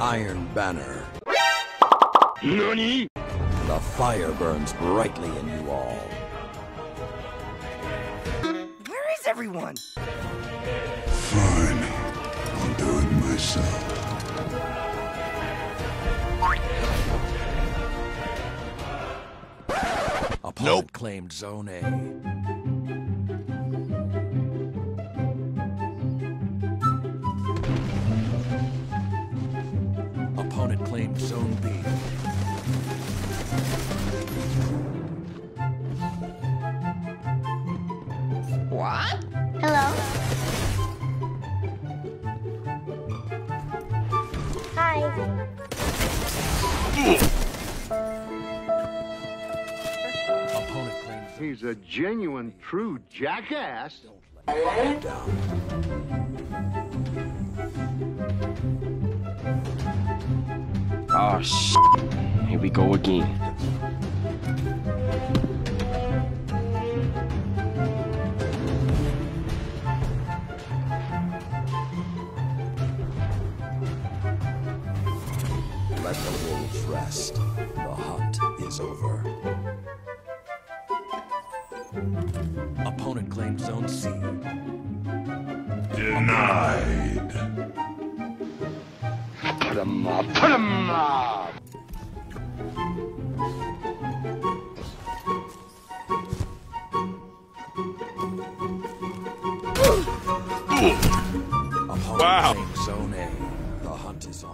Iron Banner. NANI?! The fire burns brightly in you all. Where is everyone? Fine. I'll do it myself. Opponent nope. claimed Zone A. Opponent claimed Zone B. What? Hello? Hi. Opponent claimed He's a genuine, true jackass. Oh, sh! Here we go again. Let the wolves rest. The hunt is over. Opponent claimed Zone C. Denied him up, put wow. zone A, the hunt is on.